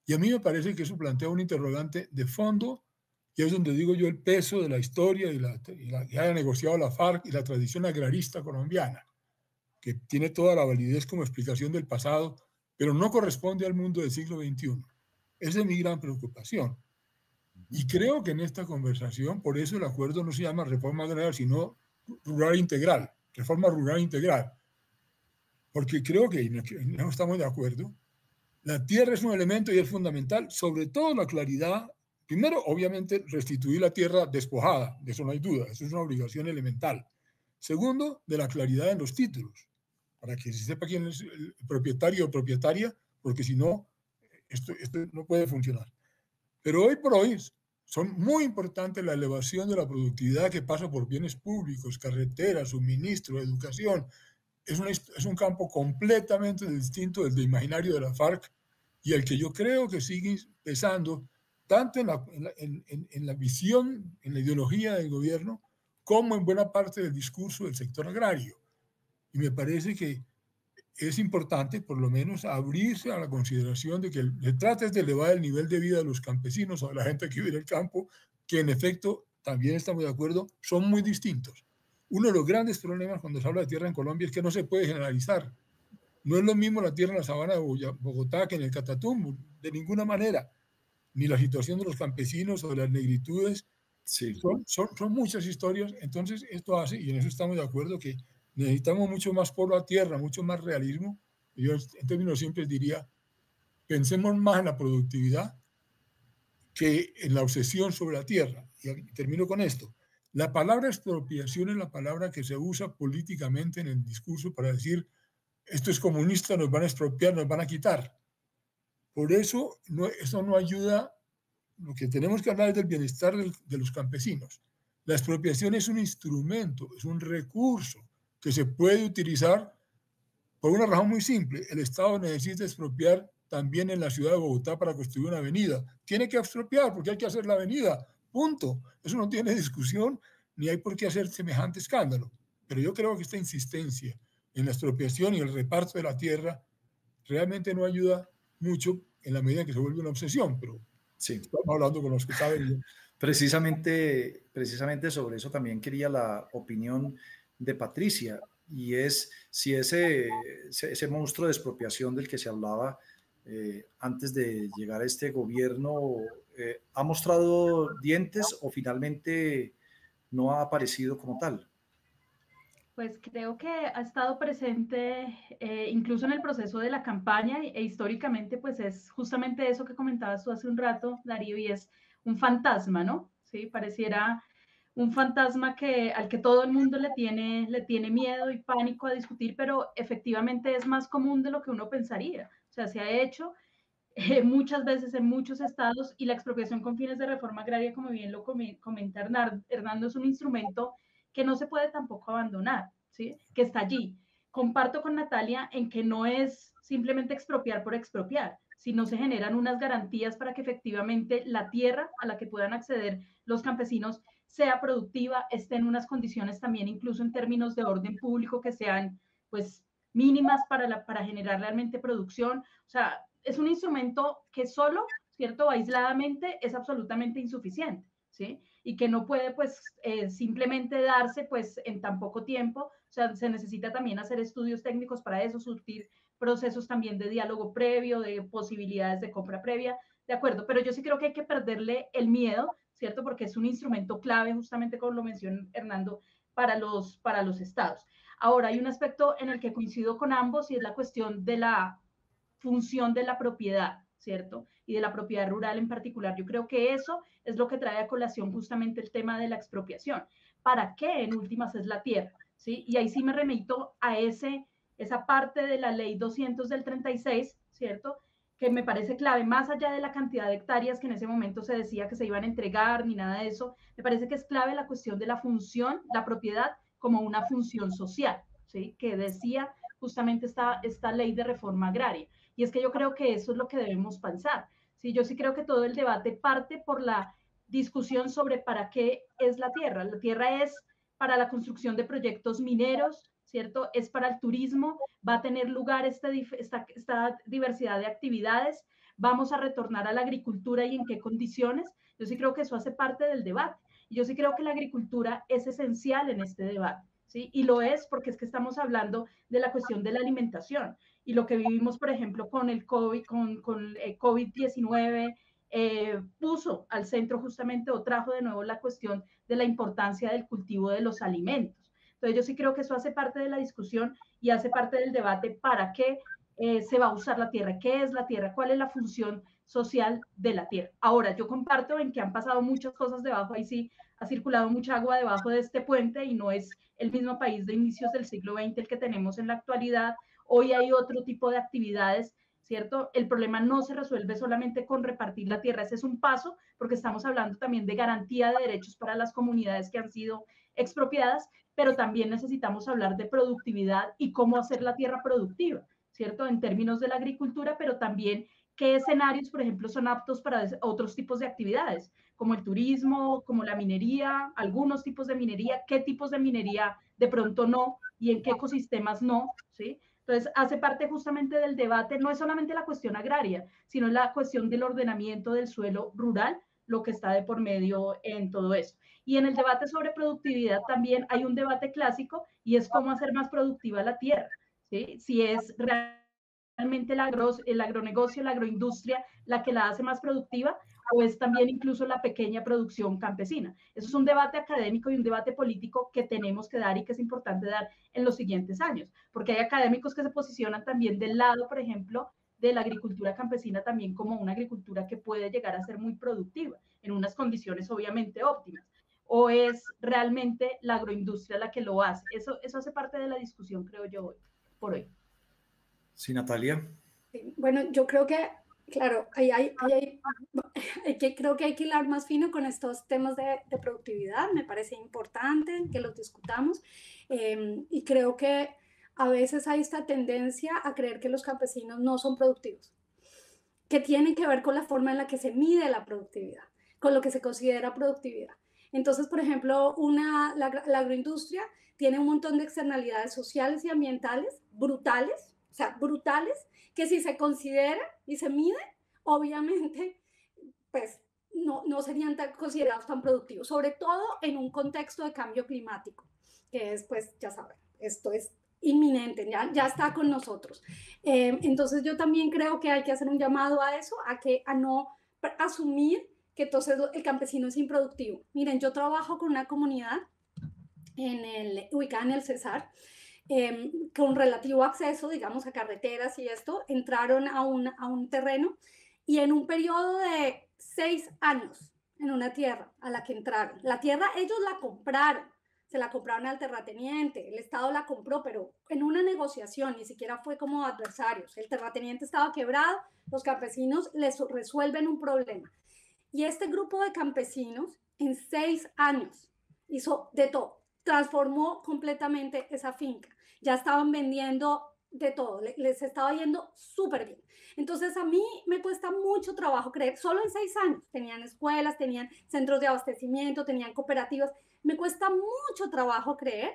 y a mí me parece que eso plantea un interrogante de fondo y es donde digo yo el peso de la historia y la, que haya negociado la FARC y la tradición agrarista colombiana, que tiene toda la validez como explicación del pasado, pero no corresponde al mundo del siglo XXI. Esa es mi gran preocupación. Y creo que en esta conversación, por eso el acuerdo no se llama reforma agraria, sino rural integral, reforma rural integral. Porque creo que no estamos de acuerdo. La tierra es un elemento y es fundamental, sobre todo la claridad Primero, obviamente, restituir la tierra despojada, de eso no hay duda, eso es una obligación elemental. Segundo, de la claridad en los títulos, para que se sepa quién es el propietario o propietaria, porque si no, esto, esto no puede funcionar. Pero hoy por hoy son muy importantes la elevación de la productividad que pasa por bienes públicos, carreteras, suministro, educación. Es, es un campo completamente distinto del de imaginario de la FARC y el que yo creo que sigue pesando tanto en la, en, la, visión, en la ideología del gobierno, como en buena parte del discurso del sector agrario. Y me parece que es importante, por lo menos, abrirse a la consideración de que se trata de elevar el nivel de vida de los campesinos o de la gente que vive en el campo, que en efecto, también estamos de acuerdo, son muy distintos. Uno de los grandes problemas cuando se habla de tierra en Colombia es que no se puede generalizar. No es lo mismo la tierra en la sabana de Bogotá que en el Catatumbo, de ninguna manera ni la situación de los campesinos o de las negritudes. Sí. Son, son, muchas historias. Entonces, esto hace, y en eso estamos de acuerdo, que necesitamos mucho más por la tierra, mucho más realismo. Yo, en términos simples, diría: pensemos más en la productividad que en la obsesión sobre la tierra. Y termino con esto. La palabra expropiación es la palabra que se usa políticamente en el discurso para decir esto es comunista, nos van a expropiar, nos van a quitar. Por eso, no, eso no ayuda. Lo que tenemos que hablar es del bienestar de los campesinos. La expropiación es un instrumento, es un recurso que se puede utilizar Por una razón muy simple, el Estado necesita expropiar también en la ciudad de Bogotá para construir una avenida. Tiene que expropiar porque hay que hacer la avenida, punto. Eso no tiene discusión ni hay por qué hacer semejante escándalo. Pero yo creo que esta insistencia en la expropiación y el reparto de la tierra realmente no ayuda mucho en la medida en que se vuelve una obsesión, pero sí. estamos hablando con los que saben. Precisamente, precisamente sobre eso también quería la opinión de Patricia, y es si ese, ese, monstruo de expropiación del que se hablaba eh, antes de llegar a este gobierno eh, ha mostrado dientes o finalmente no ha aparecido como tal. Pues creo que ha estado presente eh, incluso en el proceso de la campaña e históricamente pues es justamente eso que comentabas tú hace un rato, Darío, y es un fantasma, ¿no? Sí, pareciera un fantasma que, al que todo el mundo le tiene, le tiene miedo y pánico a discutir, pero efectivamente es más común de lo que uno pensaría. O sea, se ha hecho eh, muchas veces en muchos estados y la expropiación con fines de reforma agraria, como bien lo comenta Hernando, es un instrumento que no se puede tampoco abandonar, ¿sí? que está allí. Comparto con Natalia en que no es simplemente expropiar por expropiar, sino se generan unas garantías para que efectivamente la tierra a la que puedan acceder los campesinos sea productiva, esté en unas condiciones también, incluso en términos de orden público, que sean pues mínimas para, la, para generar realmente producción. O sea, es un instrumento que solo, ¿cierto? Aisladamente es absolutamente insuficiente, ¿sí? Y que no puede, pues, eh, simplemente darse, pues, en tan poco tiempo. O sea, se necesita también hacer estudios técnicos para eso, surtir procesos también de diálogo previo, de posibilidades de compra previa, de acuerdo. Pero yo sí creo que hay que perderle el miedo, ¿cierto? Porque es un instrumento clave, justamente como lo mencionó Hernando, para los, para los estados. Ahora, hay un aspecto en el que coincido con ambos y es la cuestión de la función de la propiedad, ¿cierto? Y de la propiedad rural en particular. Yo creo que eso es lo que trae a colación justamente el tema de la expropiación. ¿Para qué en últimas es la tierra? ¿Sí? Y ahí sí me remito a ese, esa parte de la ley 200 del 36, ¿cierto? Que me parece clave, más allá de la cantidad de hectáreas que en ese momento se decía que se iban a entregar ni nada de eso, me parece que es clave la cuestión de la función, la propiedad como una función social, ¿sí? Que decía justamente esta, esta ley de reforma agraria. Y es que yo creo que eso es lo que debemos pensar. Sí, yo sí creo que todo el debate parte por la discusión sobre para qué es la tierra. La tierra es para la construcción de proyectos mineros, ¿cierto? Es para el turismo, va a tener lugar esta, esta, esta diversidad de actividades, vamos a retornar a la agricultura y en qué condiciones. Yo sí creo que eso hace parte del debate. Y yo sí creo que la agricultura es esencial en este debate. ¿Sí? Y lo es porque es que estamos hablando de la cuestión de la alimentación y lo que vivimos, por ejemplo, con el COVID, con, con el COVID-19, eh, puso al centro justamente o trajo de nuevo la cuestión de la importancia del cultivo de los alimentos. Entonces yo sí creo que eso hace parte de la discusión y hace parte del debate para qué eh, se va a usar la tierra, qué es la tierra, cuál es la función social de la tierra. Ahora, yo comparto en que han pasado muchas cosas debajo, ahí sí ha circulado mucha agua debajo de este puente y no es el mismo país de inicios del siglo XX el que tenemos en la actualidad, Hoy hay otro tipo de actividades, ¿cierto? El problema no se resuelve solamente con repartir la tierra, ese es un paso, porque estamos hablando también de garantía de derechos para las comunidades que han sido expropiadas, pero también necesitamos hablar de productividad y cómo hacer la tierra productiva, ¿cierto? En términos de la agricultura, pero también qué escenarios, por ejemplo, son aptos para otros tipos de actividades, como el turismo, como la minería, algunos tipos de minería, qué tipos de minería de pronto no y en qué ecosistemas no, ¿sí? Entonces, hace parte justamente del debate, no es solamente la cuestión agraria, sino la cuestión del ordenamiento del suelo rural, lo que está de por medio en todo esto. Y en el debate sobre productividad también hay un debate clásico y es cómo hacer más productiva la tierra, ¿sí? Si es realmente el, el agronegocio, la agroindustria la que la hace más productiva o es también incluso la pequeña producción campesina. Eso es un debate académico y un debate político que tenemos que dar y que es importante dar en los siguientes años, porque hay académicos que se posicionan también del lado, por ejemplo, de la agricultura campesina también como una agricultura que puede llegar a ser muy productiva en unas condiciones obviamente óptimas. ¿O es realmente la agroindustria la que lo hace? Eso, eso hace parte de la discusión, creo yo, hoy, por hoy. Sí, Natalia. Bueno, yo creo que Claro, hay, que, creo que hay que hilar más fino con estos temas de, productividad. Me parece importante que los discutamos em, y creo que a veces hay esta tendencia a creer que los campesinos no son productivos, que tienen que ver con la forma en la que se mide la productividad, con lo que se considera productividad. Entonces, por ejemplo, una, la, agroindustria tiene un montón de externalidades sociales y ambientales brutales, o sea, brutales, que si se considera y se mide, obviamente, pues no, no serían tan considerados tan productivos, sobre todo en un contexto de cambio climático, que es, pues, ya saben, esto es inminente, ya, ya está con nosotros. Eh, entonces yo también creo que hay que hacer un llamado a eso, a que a no asumir que entonces el campesino es improductivo. Miren, yo trabajo con una comunidad en el, ubicada en el Cesar, eh, con relativo acceso, digamos, a carreteras y esto, entraron a un, a un terreno y en un periodo de seis años en una tierra a la que entraron. La tierra ellos la compraron, se la compraron al terrateniente, el Estado la compró, pero en una negociación, ni siquiera fue como adversarios. El terrateniente estaba quebrado, los campesinos les resuelven un problema. Y este grupo de campesinos en seis años hizo de todo, transformó completamente esa finca. Ya estaban vendiendo de todo, les estaba yendo súper bien. Entonces a mí me cuesta mucho trabajo creer, solo en seis años, tenían escuelas, tenían centros de abastecimiento, tenían cooperativas, me cuesta mucho trabajo creer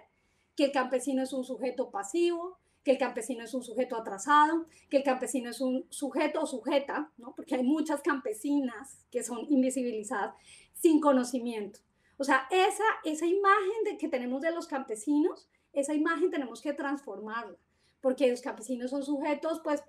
que el campesino es un sujeto pasivo, que el campesino es un sujeto atrasado, que el campesino es un sujeto o sujeta, ¿no? porque hay muchas campesinas que son invisibilizadas sin conocimiento. O sea, esa, esa imagen de que tenemos de los campesinos, esa imagen tenemos que transformarla, porque los campesinos son sujetos pues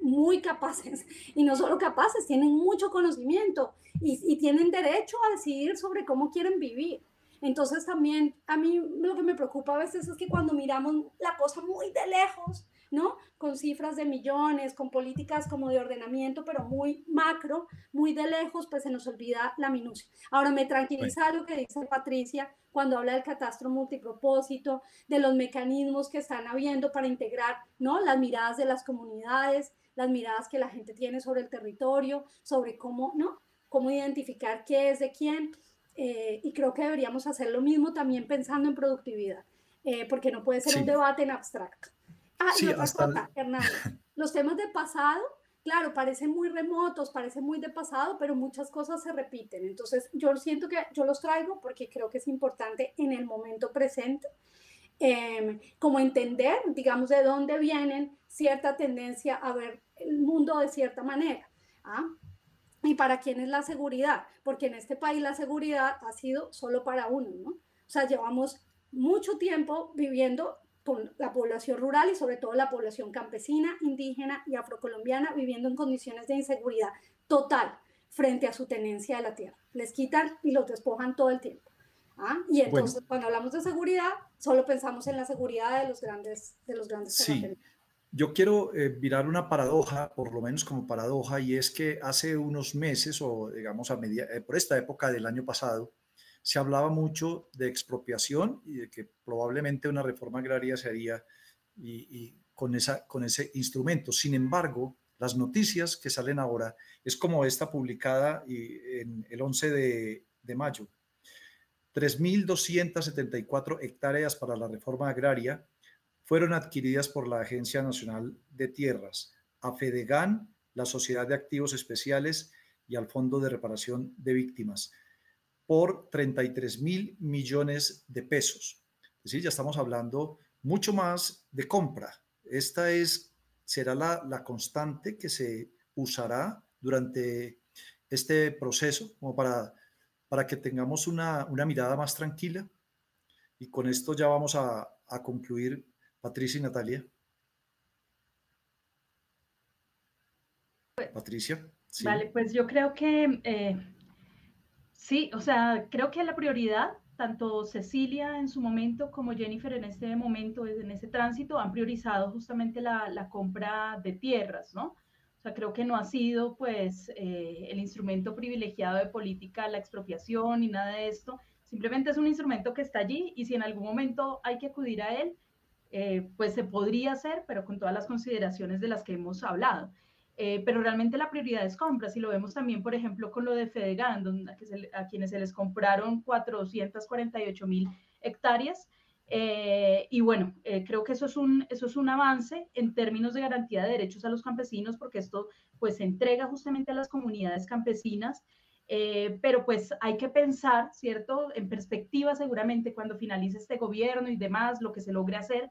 muy capaces y no solo capaces, tienen mucho conocimiento y, y tienen derecho a decidir sobre cómo quieren vivir. Entonces también a mí lo que me preocupa a veces es que cuando miramos la cosa muy de lejos, ¿no? Con cifras de millones, con políticas como de ordenamiento, pero muy macro, muy de lejos, pues se nos olvida la minucia. Ahora me tranquiliza lo que dice Patricia cuando habla del catastro multipropósito, de los mecanismos que están habiendo para integrar, ¿no? Las miradas de las comunidades, las miradas que la gente tiene sobre el territorio, sobre cómo, ¿no? Cómo identificar qué es de quién. Eh, y creo que deberíamos hacer lo mismo también pensando en productividad, eh, porque no puede ser un debate en abstracto. Ah, y otra cosa, Hernán, los temas de pasado, claro, parecen muy remotos, parecen muy de pasado, pero muchas cosas se repiten. Entonces, yo siento que yo los traigo porque creo que es importante en el momento presente, em, como entender, digamos, de dónde vienen cierta tendencia a ver el mundo de cierta manera. ¿ah? ¿Y para quién es la seguridad? Porque en este país la seguridad ha sido solo para uno, ¿no? O sea, llevamos mucho tiempo viviendo la población rural y sobre todo la población campesina, indígena y afrocolombiana viviendo en condiciones de inseguridad total frente a su tenencia de la tierra. Les quitan y los despojan todo el tiempo. ¿Ah? Y entonces cuando hablamos de seguridad, solo pensamos en la seguridad de los grandes, de los grandes sí. Yo quiero eh, mirar una paradoja, por lo menos como paradoja, y es que hace unos meses, o digamos a media, eh, por esta época del año pasado, se hablaba mucho de expropiación y de que probablemente una reforma agraria se haría y, con, esa, con ese instrumento. Sin embargo, las noticias que salen ahora es como esta publicada en el 11 de, mayo. 3.274 hectáreas para la reforma agraria fueron adquiridas por la Agencia Nacional de Tierras, a FEDEGAN, la Sociedad de Activos Especiales y al Fondo de Reparación de Víctimas, por 33 mil millones de pesos. Es decir, ya estamos hablando mucho más de compra. Esta es, será la, la constante que se usará durante este proceso, como para, para que tengamos una, una mirada más tranquila. Y con esto ya vamos a, a concluir Patricia y Natalia. Patricia. Vale, pues yo creo que eh, sí, o sea, creo que la prioridad, tanto Cecilia en su momento como Jennifer en este momento, en ese tránsito, han priorizado justamente la, compra de tierras, ¿no? O sea, creo que no ha sido pues eh, el instrumento privilegiado de política la expropiación ni nada de esto. Simplemente es un instrumento que está allí y si en algún momento hay que acudir a él, eh, pues se podría hacer, pero con todas las consideraciones de las que hemos hablado. Eh, pero realmente la prioridad es compras y lo vemos también, por ejemplo, con lo de Fedegan, donde, a, quienes se les compraron 448 mil hectáreas Eh, y bueno, eh, creo que eso es, un, eso es un avance en términos de garantía de derechos a los campesinos, porque esto pues se entrega justamente a las comunidades campesinas, eh, pero pues hay que pensar, ¿cierto? En perspectiva seguramente cuando finalice este gobierno y demás, lo que se logre hacer,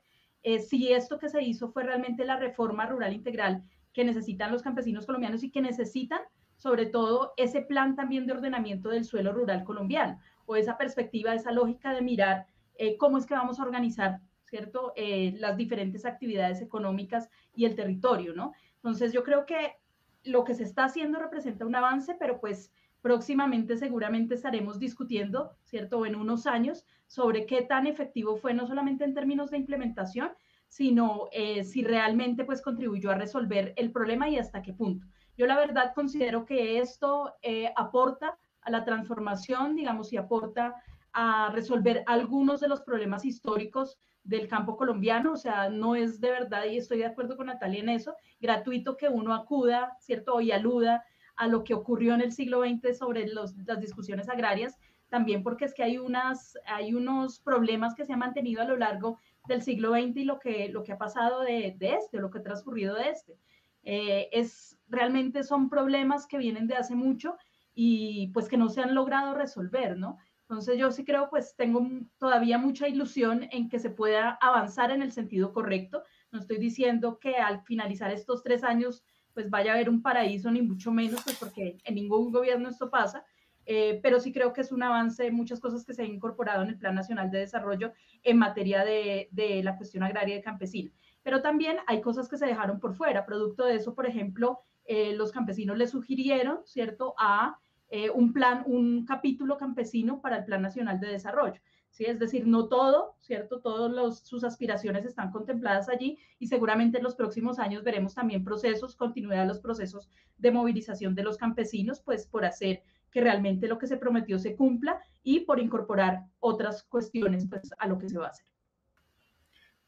si esto que se hizo fue realmente la reforma rural integral que necesitan los campesinos colombianos y que necesitan sobre todo ese plan también de ordenamiento del suelo rural colombiano, o esa perspectiva, esa lógica de mirar eh, cómo es que vamos a organizar, ¿cierto? Eh, las diferentes actividades económicas y el territorio, ¿no? Entonces yo creo que lo que se está haciendo representa un avance, pero pues próximamente seguramente estaremos discutiendo, ¿cierto? En unos años sobre qué tan efectivo fue, no solamente en términos de implementación, sino eh, si realmente pues contribuyó a resolver el problema y hasta qué punto. Yo la verdad considero que esto aporta a la transformación, digamos, y aporta a resolver algunos de los problemas históricos del campo colombiano, o sea, no es de verdad, y estoy de acuerdo con Natalia en eso, gratuito que uno acuda, ¿cierto? Y aluda a lo que ocurrió en el siglo XX sobre los, las discusiones agrarias, también porque es que hay, unas, hay unos problemas que se han mantenido a lo largo del siglo XX y lo que, lo que ha pasado de, de este, lo que ha transcurrido de este. Eh, es, realmente son problemas que vienen de hace mucho y pues que no se han logrado resolver, ¿no? Entonces yo sí creo, pues tengo todavía mucha ilusión en que se pueda avanzar en el sentido correcto. No estoy diciendo que al finalizar estos tres años, pues vaya a haber un paraíso, ni mucho menos, pues porque en ningún gobierno esto pasa, eh, pero sí creo que es un avance, muchas cosas que se han incorporado en el Plan Nacional de Desarrollo en materia de, de la cuestión agraria y campesina. Pero también hay cosas que se dejaron por fuera. Producto de eso, por ejemplo, eh, los campesinos le sugirieron, ¿cierto?, a eh, un plan, un capítulo campesino para el Plan Nacional de Desarrollo. ¿sí? Es decir, no todo, ¿cierto? Todas sus aspiraciones están contempladas allí y seguramente en los próximos años veremos también procesos, continuidad de los procesos de movilización de los campesinos, pues por hacer que realmente lo que se prometió se cumpla y por incorporar otras cuestiones pues, a lo que se va a hacer.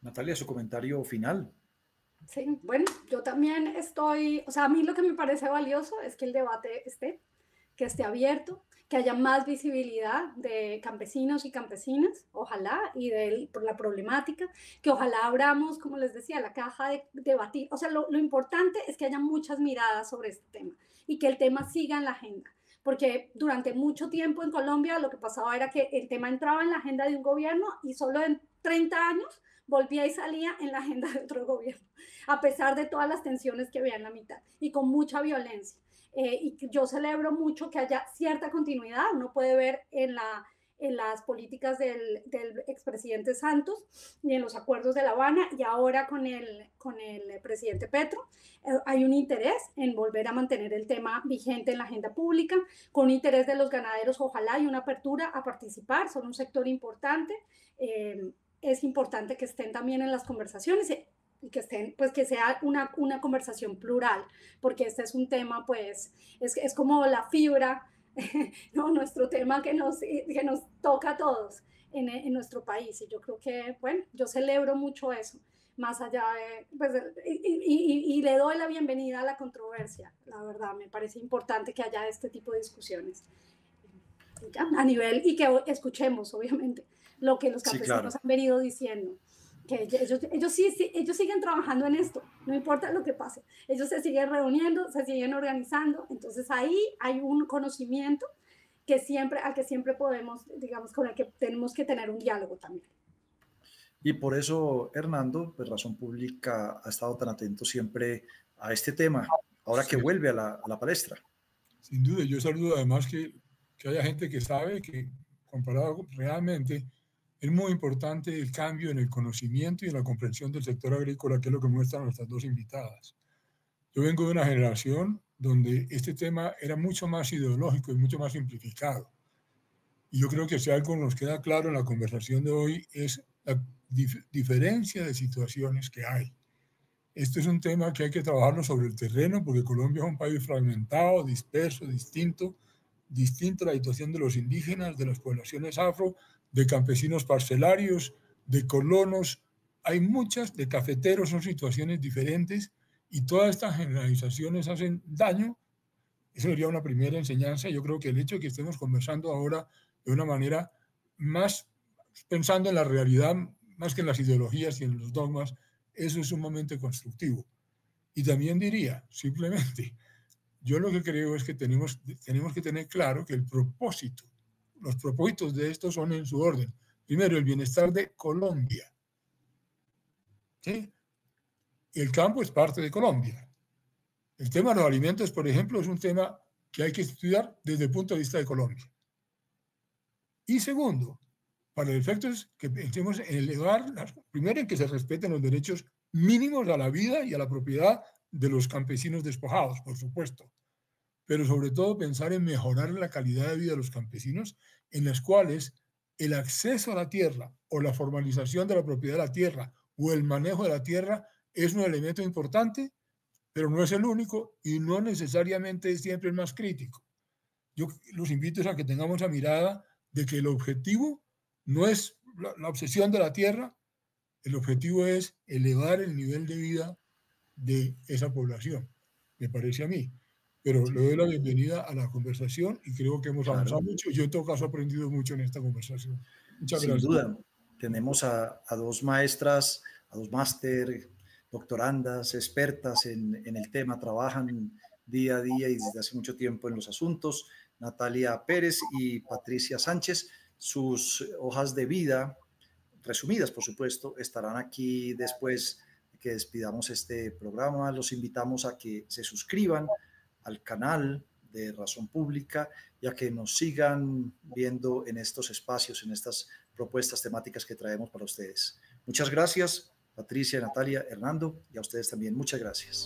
Natalia, su comentario final. Sí, bueno, yo también estoy, o sea, a mí lo que me parece valioso es que el debate esté, que esté abierto, que haya más visibilidad de campesinos y campesinas, ojalá, y de por la problemática, que ojalá abramos, como les decía, la caja de debatir. O sea, lo, lo importante es que haya muchas miradas sobre este tema y que el tema siga en la agenda porque durante mucho tiempo en Colombia lo que pasaba era que el tema entraba en la agenda de un gobierno y solo en 30 años volvía y salía en la agenda de otro gobierno, a pesar de todas las tensiones que había en la mitad y con mucha violencia. Eh, y yo celebro mucho que haya cierta continuidad. Uno puede ver en, la, en las políticas del, del expresidente Santos y en los acuerdos de La Habana y ahora con el, con el presidente Petro. Eh, hay un interés en volver a mantener el tema vigente en la agenda pública, con interés de los ganaderos, ojalá hay una apertura a participar, son un sector importante. Eh, es importante que estén también en las conversaciones y que estén, pues que sea una, una conversación plural, porque este es un tema, pues, es, es como la fibra, ¿no? Nuestro tema que nos, que nos toca a todos en, en, nuestro país. Y yo creo que, bueno, yo celebro mucho eso, más allá de, pues, y, y, y, le doy la bienvenida a la controversia, la verdad, me parece importante que haya este tipo de discusiones. a nivel, y que escuchemos, obviamente, lo que los campesinos han venido diciendo que ellos, ellos, sí, sí, ellos siguen trabajando en esto, no importa lo que pase. Ellos se siguen reuniendo, se siguen organizando, entonces ahí hay un conocimiento que siempre, al que siempre podemos, digamos, con el que tenemos que tener un diálogo también. Y por eso, Hernando, pues Razón Pública ha estado tan atento siempre a este tema, ahora que vuelve a la, a la, palestra. Sin duda, yo saludo además que, que haya gente que sabe que comparado realmente es muy importante el cambio en el conocimiento y en la comprensión del sector agrícola, que es lo que muestran nuestras dos invitadas. Yo vengo de una generación donde este tema era mucho más ideológico y mucho más simplificado. Y yo creo que si algo nos queda claro en la conversación de hoy es la dif diferencia de situaciones que hay. Este es un tema que hay que trabajarlo sobre el terreno porque Colombia es un país fragmentado, disperso, distinto, distinto a la situación de los indígenas, de las poblaciones afro, de campesinos parcelarios, de colonos, hay muchas, de cafeteros, son situaciones diferentes y todas estas generalizaciones hacen daño. Eso sería una primera enseñanza. Yo creo que el hecho de que estemos conversando ahora de una manera más pensando en la realidad más que en las ideologías y en los dogmas, eso es sumamente constructivo. Y también diría, simplemente, yo lo que creo es que tenemos, tenemos que tener claro que el propósito, los propósitos de esto son en su orden. Primero, el bienestar de Colombia. ¿Sí? El campo es parte de Colombia. El tema de los alimentos, por ejemplo, es un tema que hay que estudiar desde el punto de vista de Colombia. Y segundo, para el efecto que pensemos en elevar, primero en que se respeten los derechos mínimos a la vida y a la propiedad de los campesinos despojados, por supuesto, pero sobre todo pensar en mejorar la calidad de vida de los campesinos, en las cuales el acceso a la tierra o la formalización de la propiedad de la tierra o el manejo de la tierra es un elemento importante, pero no es el único y no necesariamente es siempre el más crítico. Yo los invito a que tengamos la mirada de que el objetivo no es la, obsesión de la tierra, el objetivo es elevar el nivel de vida de esa población, me parece a mí. Pero le doy la bienvenida a la conversación y creo que hemos avanzado mucho. Yo en todo caso he aprendido mucho en esta conversación. Muchas Sin duda. Tenemos a, a, dos maestras, a dos máster, doctorandas, expertas en, en el tema, trabajan día a día y desde hace mucho tiempo en los asuntos. Natalia Pérez y Patricia Sánchez. Sus hojas de vida, resumidas por supuesto, estarán aquí después de que despidamos este programa. Los invitamos a que se suscriban al canal de Razón Pública y a que nos sigan viendo en estos espacios, en estas propuestas temáticas que traemos para ustedes. Muchas gracias, Patricia, Natalia, Hernando, y a ustedes también. Muchas gracias.